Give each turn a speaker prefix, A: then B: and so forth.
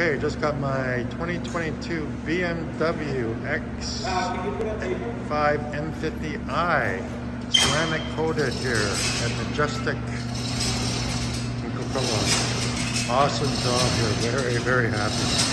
A: Okay, just got my 2022 BMW X5 M50i ceramic coated here at Majestic in Coquitlam. Awesome job here, very, very happy.